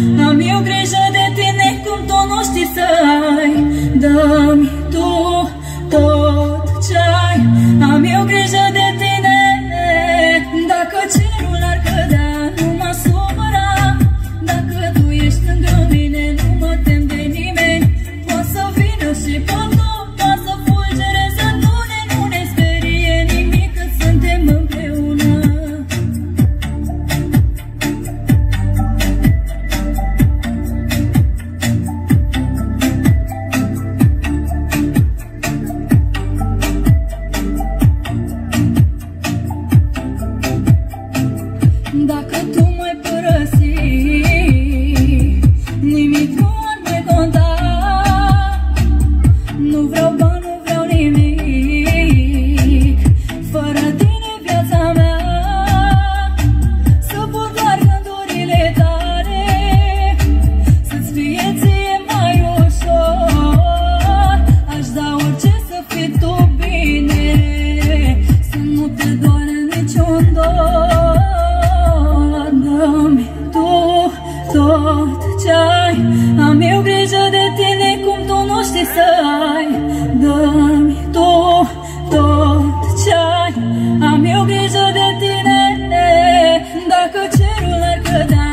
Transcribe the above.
I'm your que tú good night.